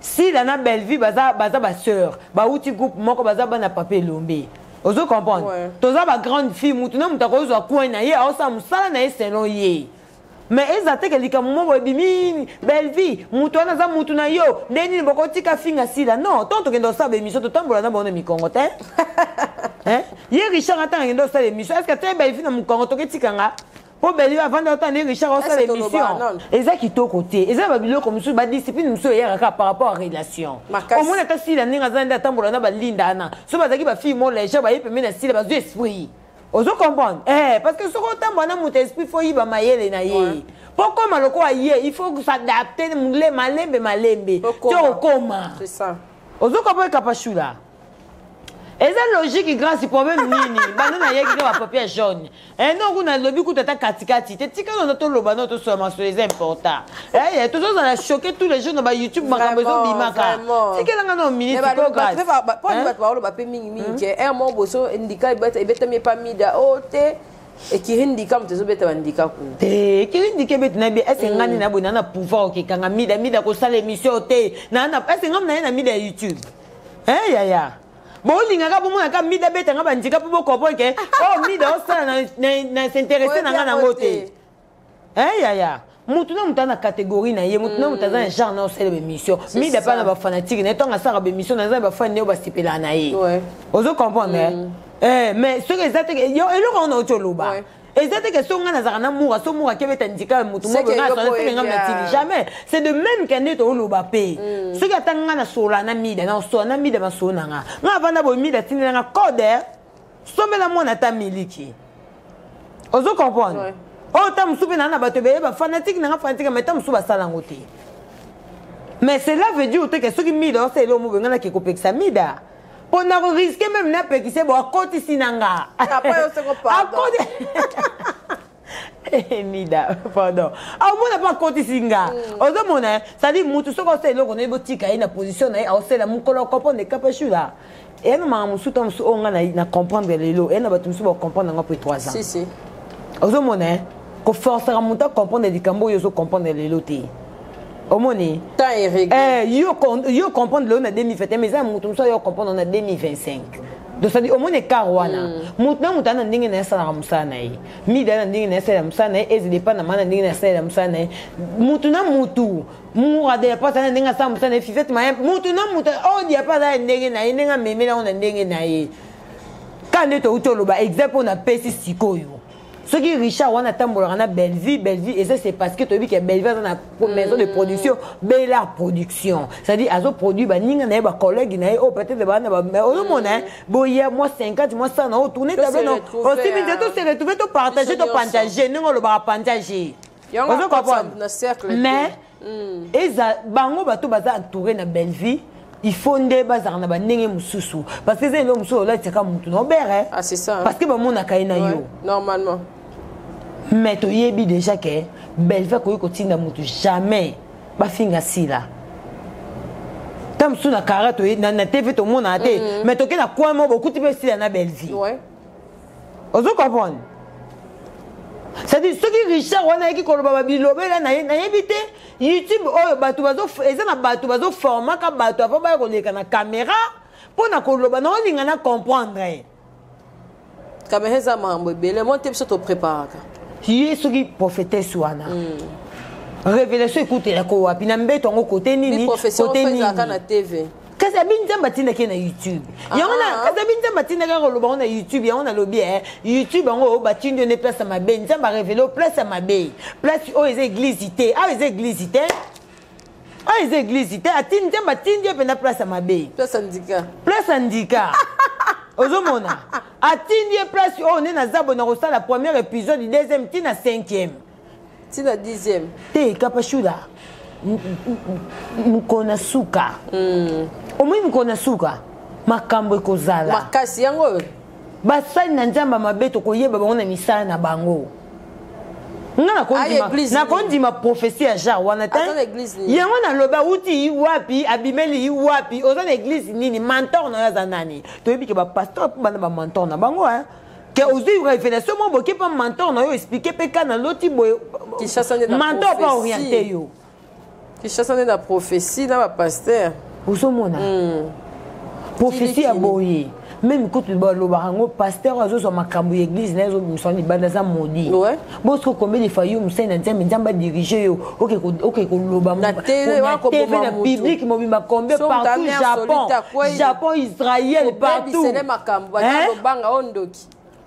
sila na bellevue baza, baza basœur bauti groupe moko baza bana papa elombe ozo comprendre ouais. toza bagrande fille motu na moto akozwa coin na ye aosala mosala na ye selon ye mais eza te ke likambo moko ebimi belvie moto wana aza motu na yo nde nini bokotika finga sila non ntango tokenda kosala baemission totambola na bango na mikongo te ye richard atanga kenda kosala emission eske ateye belvie na mokongo toketikanga mpo belio avanda ota nde richard osala émission eza kitoko te eza na babiloko mosusu badiscipline mosusu eyaka kaka par rapport à relation omoni ata sila ndenge aza nde atambola na balinda ana so bazalaki bafille mo léger baye pembe na sila bazwi esprit ozo comprendre eh, parce que soki otambola na moto esprit fo yiba mayele na ye mpo okoma lokola ye il faut s'adapte malembe malembe ti okoma ozo comprendre kapashula eza logique grâce problème nini banda nayeki te bapapier jaune eno eh, kuna lobi kuta ata katikati te tika nona toloba no tosola masolo eza important Hey, eh, eh, toujours à choquer tous les jours dans ma YouTube, ma maison bimaka. C'est quel angle non minute ko gas. Pour une batte parole, batte mingi mingi. Un mot bosso indica et batte et batte mais pas mida. Oh t'es et qui indica mais t'es batte indica quoi. Eh, qui indica batte n'a bien. Est-ce que ngani n'a bonne n'a pouvoir qui kanga mida mida ko sale émission t'es. N'a n'a est-ce que ngam n'a n'a mida YouTube. Eh ya ya. bolingaka bomonaka mida betanga bandika mpo bokopo ke o mida osala na s'interesse na ngai nango te eh yaya motu na moto aza na catégorie na ye motu na moto aza na genre na osala baémission mida mpe na bafanatike na ye ntango asalaka baémission na eza na bafani na yo basepelaka na ye ozo comprendre mm. eh, mais soki eza te eloko wana oti oloba eza te question ngai nazalaka na mura so mura akebeta ndika motu moko ngai asala soki ngai natili jamais c'est de même que nde tooloba mpe mm. soki ata ngai nasola na mida nasola na mida masolo na ngai ngai avanda boye mida atindela ngai code sombela mwana ata miliki ozo comprendre oyo oh, ta mosusu mpe naa na bato ebele bafanatike nanga fanatike mai ta mosusu basala yango te mais cela veut dire te ke soki mida osala eloko mobenga nake kopekisa mida mpo nako riske meme napekise bo akotisi na nga akoti Eh, mida pardon omona ah, mpo akotisi nga mm. ozomona eh? cetadi motu soki osala eloko na ye botika ye na position na ye aosala mokolo akompone kapashula eya na makambo mosusu ntango mosusu oyo nga na comprendre lelo eya na bato mosusu bacomprendre yango mpe 3 ans ozomona eh? koforcaka motu acomprendre likambo oyo ozocomprendre lelo te omoni temps irrégulier eh, yo, yo comprendre lelo na 2021 mais eza moto mosusu ayo comprendre na 2025 tosadi omoni ekar wana moto mm. na moto ana ndenge na ye asalaka mosala na ye mida na ndenge na ye asalela mosala na ye ezilepa na ma na ndenge na ye asalela mosala na ye motu na motu murada ya pasi ana ndenge asala mosala na ye fifete maye motu na motu odi ya pasi aya ndenge na ye ndenge amemela yango na ndenge na ye ka nde touti oloba exemple oyo napesi sikoyo soki richard wana atambolaka na bellevue bellevue eza c'est parce que toyebi ke bellevue aza na maison de production bela production c'est-à-dire azoproduit baninga na ye bacollègue na ye oyo oh, peut-être baana ozomona oh, mm. boya mwa 50 mwa 100 na oyo tourne tablo no osimi nde tose retrouve topartage topantage ndenge olobaka pantage ozo comprendre mais mm. eza bango bato baza entouré na bellevie il faut nde bazala na bandenge mosusu parce que eza eloko mosusu olatisaka motu na obere ah, parce que bamonaka ye na yo normalement mais toyebi déjà ke bellevue akoki kotinda motu jamais bafinga sila ta mosusu na kara na tv tomonaka te mm. mais toke na coin moko bokuti mpe sila na bellevue ozo comprendre cetadire soki richard wana ayaki koloba babilobela na ye nayebi te youtube oyo bato eza na bato bazoformaka bato avant baya koleka na kamera mpo na koloba na olinga na comprendre ye kamera eza makambo ebele mo te biso topreparaka ye soki prophetesse wana mm. révélation ekutela ko wapi na mbeto yango kote nini kote nini kasi abi nzambe atindaki ye na youtube yango na kasi abi nzambe atindaki yango oloba yango na youtube yango nalobi e youtube yango batindi yo nde place ya mabe nzambe arevele yo place ya mabe place oyo eza eglize te awa eza eglize te awa eza eglize te atindi nzambe atindi yo mpenza place ya mabe place ya ndika place ya ndika ozomona atindi ye place oyo nde naza bo nakosala première épisode deuxième ntina cinquième tina dixième te kapashula mokolo na suka hmm. omoni mokolo na suka makambo ekozala makasi yango oyo basali na nzambe mabe tokoyeba bango na misala na bango nga nakondima profesi ya genre wana te yango nalobi awuti wapi abimeli wapi oza na eglize nini mentor na yo aza nani toyebi ke bapaster mpo bana bamantor na bango ke ozwi révélation moko boke mpa mentor na yo explike mpe ka na loti boye mentor mpa oriente yo kinshasa nde na prophétie na bapaster ozomona hmm. prophétie ya boye meme kutu balobaka yango paster azozwa makambo ya eglize na ye ezobimisa libanda aza modi bosco combele fayum sai na nzambe nzambe adirige yo oke koloba na tv na public mobimba combien partout japon japon israel partout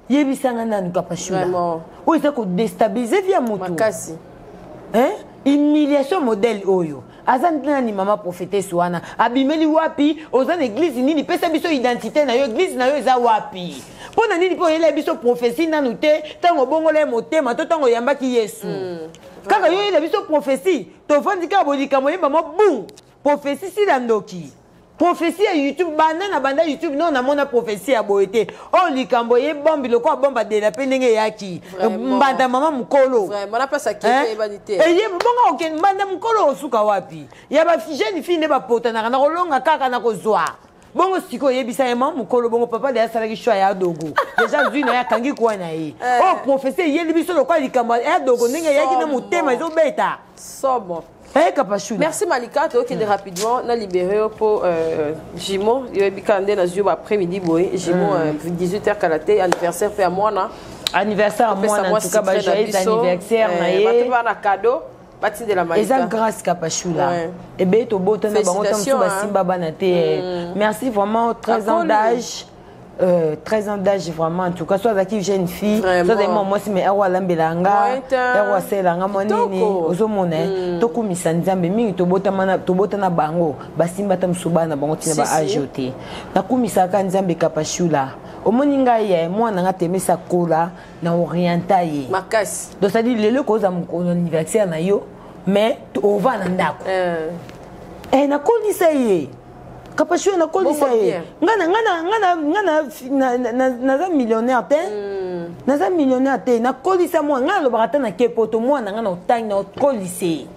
yebisanga nanu kapashula oyo eza kodestabilize vi ya motu humiliation modèle oyo aza nani mama prophetese wana abimeli wapi oza na eglize nini pesa biso identité na yo eglize na yo eza wapi mpo na nini mpo oyelai biso profesi nanu te ntango obongola ye motema to ntango oyambaki yesu mm. kaka yo oyela biso profesi tovandi kaka bolikambo oyemba mwa bum profesi sila ndoki prophesie ya youtube banda na banda youtube no namona prophesie ya boye te oyo oh, likambo ye bombi lokola bomba dela mpe ndenge eyaki mbanda mama mokolo eye bonga okende mbanda mokolo osuka wapi ya bajeune fille nde bapotanaka na kolonga kaka na kozwa bongo sikoyo oyebisa ye mama mokolo bongo papa de asalaki shwa ya dogo deja zwi na ye akangi kwa na ye eh. oyo oh, professeur eyeli biso lokola likambo ya dogo ndenge eyaki na motema ezobeta somo Eh, kapashula. Merci Malika, tu okende mm. rapidement na libéré pour euh, Jimo, yebi kande na zio après midi boy, Jimo mm. euh, 18h kala te anniversaire pe à mwana. Anniversaire à mwana en tout cas ba joyeux anniversaire na ye. Ba te ba na cadeau. batindela malika eza grâce kapashula ouais. ebei tobotana bango ntango mosusu basimba bana te mm. merci vraiment 13 ans d'âge Euh, 13 ans d'âge vraiment en tout cas soit azalaki jeune fille soit azalaki mwa mwasi mai ero alambela nga ero asalela nga mwa nini ozomona mm. tokumisa nzambe mingi tobota na bango basimba ata mosusu bana na bango ntina ba age oyo te nakumisaka nzambe kapashula omoni ngai ya mwana nga temesa kola na orienta ye makasi donc cetadi lelo ekoza mokolo anniversaire na yo mais ova na ndako eh. eh, nakolisa ye kapasho ye nakolisa ye naza millionnaire te hmm. naza millionnaire te nakolisa mwana ngai alobaka ata na ke poto mwana ngai na otangi na okolisa ye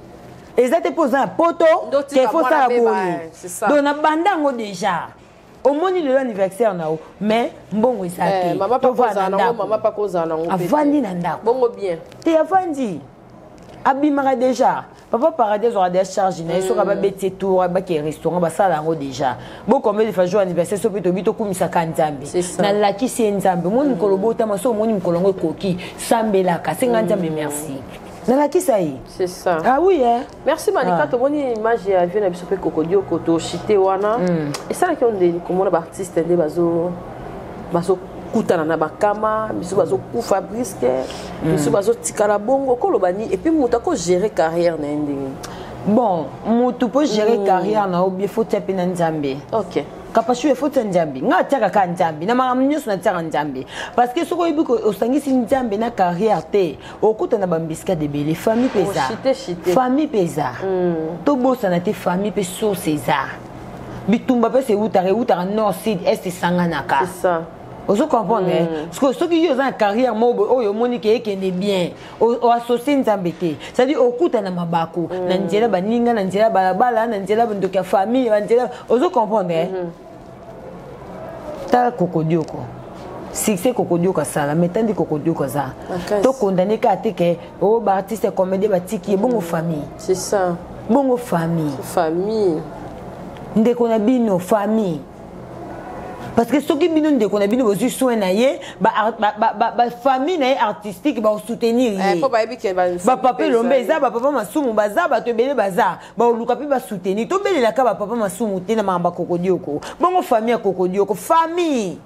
eza te mpo oza ya poto te fo osala boye donc nabanda yango déjà omoni lelo anniversaire na yo mais mbongo eza eh, te avandi na ndako te avandi abimaka déjà papa paradis azwaka deja charge na ye soki ababeti ye tour abaki ya restaurant basala yango déjà bokomeli fa jour anniversaire so mpe tobi tokumisaka nzambe nalakisi ye nzambe omoni mokolo botama so omoni mokolo yango ekoki sambelaka senga nzambe merci nalakisa ye ah oui eh? merci malika ah. tomoni image ya vie na biso mpe kokodioko toshite wana mm. esalaki yo nde komona baartiste nde bazo bazo kutana na bakama biso bazokufa briske mm. biso bazotikala bongo koloba nini epuis moto akogere carrière na ye ndenge bon moto mpo gere mm. carrière na yo bie faut tia mpe na nzambe okay. kapashu efoti ya nzambe ngai atiaka kaka nzambe na makambo nyonso natiaka nzambe parce que soki oyebi osangisi nzambe na carrière te okota na bambiscade ebele famille mpe eza famille mpe eza hmm. tobosana te famille mpe source eza bitumba mpe se eutaka eutaka nord sud est esanganaka ozo comprendre eh? hmm. parce que soki yo oza na carrière moko oyo omoni ke ekende bien oassocie nzambe te c'est-à-dire okuta na mabaku hmm. na nzela baninga na nzela balabala na nzela bandoki ya famille na nzela ozo comprendre eh? hmm. tala kokodioko succès kokodioko asala mais tandi kokodioko aza tokondane kaka te ke o oh, baartiste comédien batiki ye bongo famille c'est ça bongo famille famille ndeko na bino famille parce que soki bino ndeko na bino bozwi soin na ye bafamille na ye artistique baosoutenir ye eh, bapapa elombe eza bapapa masumu baza bato ebele baza baoluka mpe basoutenir tobelelaka bapapa masumu te na makambo ya kokodioko bongo famille ya kokodioko famille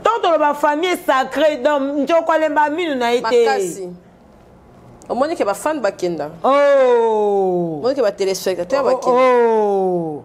ntango toloba famille sacré donc njoko alemba minu na ye te omoni ke bafane bakenda oh. omoni ke batelespectateur bakenda oh, oh.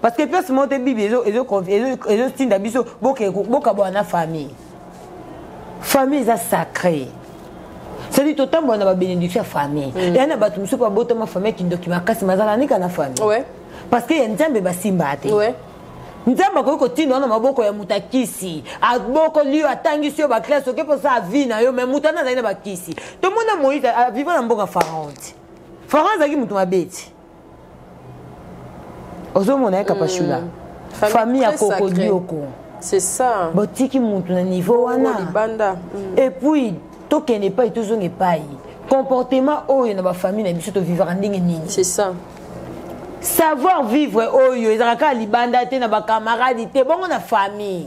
parce que place moko te bible ezotinda biso bokabwana na famille famille eza sacré cestadi totambola na babénédiction ya famille mm. eya na bato mosusu babotama famille kindoki makasi mazala nika na famille parce que ya nzambe basimbaa te nzambe akoki kotinda wana maboko ya moto akisi abokoli yo atangisi yo baklasse oke mposa avi na yo mai moto wana azali na bakisi tomona moïse aviva na mboka pharaon te pharaon azalaki moto mabe te ozomona ye kapashula mm. famille ya kokodioko c'est ça botiki mutu na niveau wana libanda mm. et puis tokende epai tozonga epai comportement oyo na bafamille na biso tovivaka ndenge nini c'est ça savoir vivre oyo ezalaka kaka libanda te na bacamarade te bongo na famille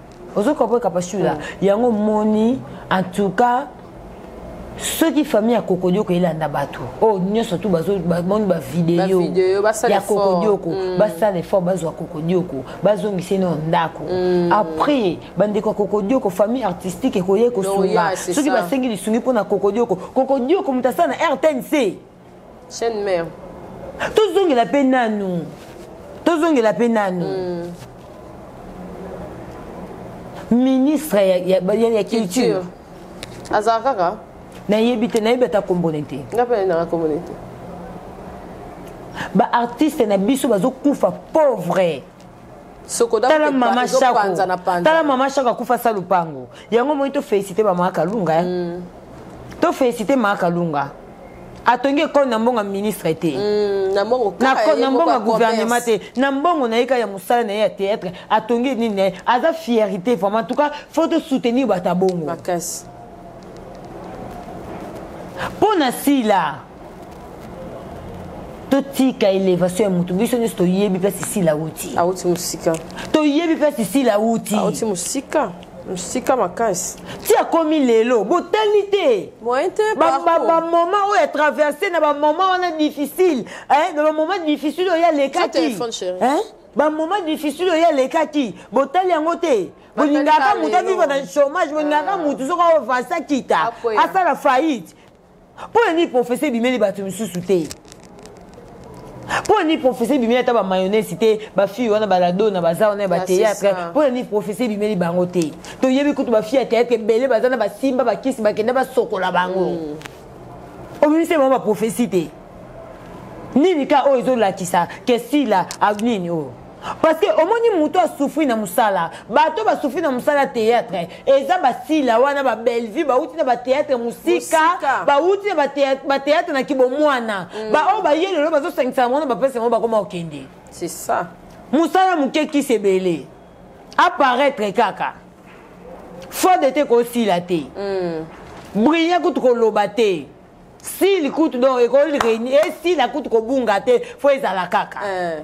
ozo comprendre kapasula mm. yango omoni en tout cas soki famille ya kokodioko elanda bato oyo oh, nyonso tu bamoni bavideo ya kokodioko mm. basala effort bazwa kokodioko bazongisa eno ndako mm. après bandeko ya kokodioko famille artistique ekoya ekosunga soki basengi lisungi mpo na kokodioko kokodioko moto asala na rtnc chaîne mère tozongela mpe nanu tozongela mpe nanu mm. ministre ya, ya, ya, ya culture azala kaka nayebi te nayebi ata kombone te nga mpe nayebaka kombone te baartiste na biso bazokufa pauvre tala mama shako tala mama shako akufa sa lupango yango omoni to félicité bamaka kalunga eh? mm. to félicité maka kalunga atongi ekolo na mbongo ya ministre te mm, na mbongo ya gouvernement te na mbongo na ye kaka ya mosala na ye ya théâtre atongi nini na ye aza fierité vraiment en tout cas faut tosoutenir bato ya bongo mpo na sila totika elevation ya motu biso nyonso toyebi place isila auti auti mosika toyebi place isila auti auti mosika mosika makasi ti akomi lelo botali te bamoma oyo atraverse na bamoma wana difficile na bamoma difficile oyo alekaki bamoma difficile oyo alekaki botali yango te bolingaka motu aviva na chômage bolingaka motu soki aovasa kita asala faillite mpo na nini profesi ebimeli bato misusu te mpo na nini profesi ebimeli ata bamayonese te bafille wana baladona baza wana ya bateatre mpo na nini profesi ebimeli bango te toyebi kutu bafille ya teatre ebele baza na basimba bakisi bakenda basokola bango mm. obimisi bango baprofesi te nini ka oyo ezolakisa kesila nini oyo parce que omoni moto asouffri na mosala bato basouffri na mosala théâtre eza basila wana babellevue bauti na bathéâtre mosika bauti na bathéâtre na kibomwana mm. baoyo baye lelo bazosangisaka mwana bapesa yango bakoma kokende c'est ça mosala moke kisi ebele apparaître kaka fode te kosila te mm. brillant kutu koloba te sili kutu donc ekolreni esila kutu kobunga te fo ezala kaka eh.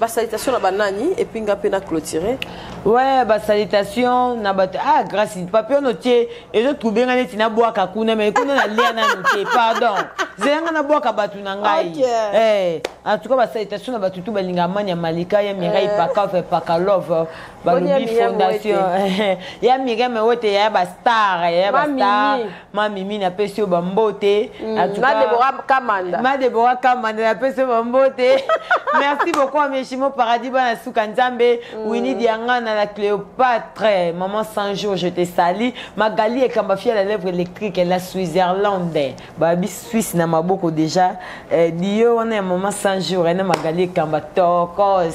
basalitation na banani epuis nga mpe na clôture ouais basalitation na bato ah grace papi ono tie ezotroube nga neti nabwaka kuna mai kuna nalia nanu te pardon zela nga nabwaka bato na ngai eh, en tout cas basalitation na bato tu balinga amani ya malika ya mirai eh. pakave pakalove balobi fondation ya miriam wete yaya bastar yaya bastar ma mimi napesi yo bambote mm, ma debora kamanda ma debora kamanda napesi yo bambote merci beaucoup amieshimo paradis bana suka nzambe mm. wini diangana na cléopatre maman saint jour je te sali magali ekamba fia la lèvre électrique la switzerlande babi suisse na maboko déjà eh, diyo wana ya maman saint jour ena magali ekamba tokos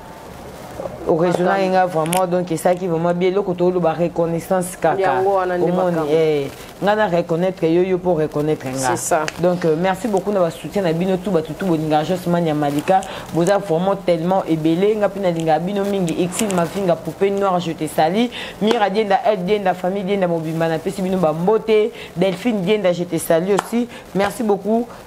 oresonaki nga vraiment donc esalaki vraiment bie eloko toloba reconnaissance kaka omoni eh, nga na reconnaître yo yo mpo reconnaître nga donc euh, merci beaucoup na basoutien na bino tu bato tu bolingaka josman ya malika boza vraiment tellement ebele nga mpe nalingaka bino mingi exil mafinga poupe noir je te sali mira dienda el dienda famille dienda mobimba napesi bino bambote delphine dienda je te sali aussi merci beaucoup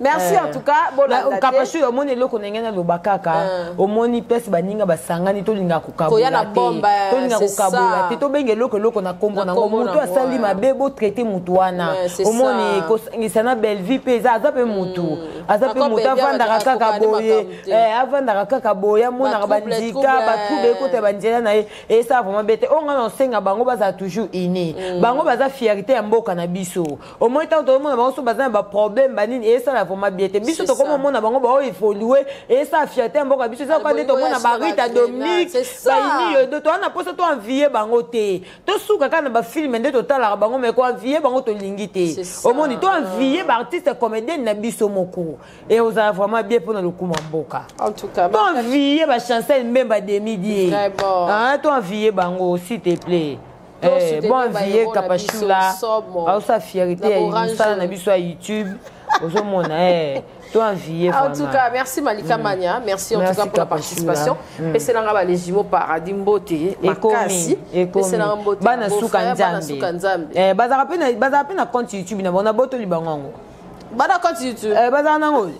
merci euh, en tout cas bolakapashu omoni eloko na ngai naloba kaka euh. omoni place baninga basangani tolingaka kokabola te euh, tolinga kokabola te tobenga eloko eloko na nkombo nango motu asali mabe botraite motu wana omoni kosangisa na bellevie mpe eza aza mpe motu hmm. aza mpe motu avandaka kaka boye eh, avandaka kaka boye amonaka bandika batrouble ekota ya banzela na ye esala vraimen bete oyo ngai naosenga bango bazala toujours uni hmm. bango baza fierté ya mboka na biso omoi ntango tokomona bango so baza na baproblème banini esala vraimen bie te biso tokoma omona bango bao évolue esala fiate ya mboka biso ezaka nde tomona barita dominique baini yodo towana mposa to envie bango te tosuka kaka na bafilme nde totalaka bango mai koenvie bango tolingi te omoni to envie baartiste comédienne na biso moko e ozala vraimen bie mpo na lokuma mboka to envie bachancel mbemba demi die to envie bango s'il te plaît Eh, bon vie kapashula baosa fierité ya misala na biso ya youtube ozomona eh, to envie en tout cas merci malika mm. mania merci en tout cas pour la participation mm. pesela nga balejimo paradis mbote makasi pesela nga mbote bana suka nzambe eh, bazalaka mpe na compte youtube na bango na botoli bango yango bana compte youtube eh, bazala nango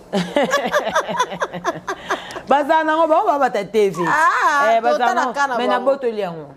bazala nango bango babata tv ah, eh, mais nabotoli yango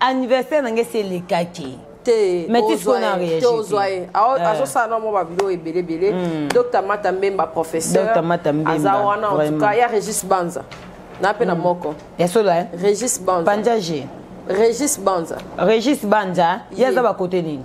anniversaire na ngai selekaki te ozwa ye eh. azosala na mwa bavideo ebele ebele hmm. dr mata mbemba professeur aza wana entuka ya régis banza na mpe na hmm. moko ya solo eh? régis banza panjaje régis banza régis banza ye aza bakote nini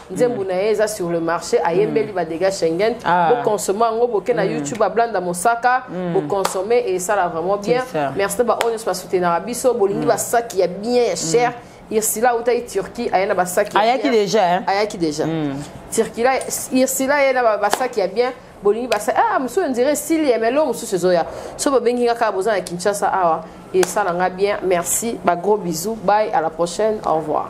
nzembo na ye eza sur le marché ayembeli mm. badega schengen ah. boconsomme yango boke na mm. youtube ablanda mosaka mm. boconsomme e esala vraiment bien merci na baoyo nyonso basoutenaka biso bolingi basaki ya bien ya cher irsila autaki turquie aye na basaki ayaki déjà ayaki déjà turquila irsila aye na basaki ya bien bolingi basaki ah mosusu ondire esili ya melo mosusu ezoya so bobengi nga kaka boza na kinshasa awa esala nga bien merci bagros bisous bye à la prochaine au revoir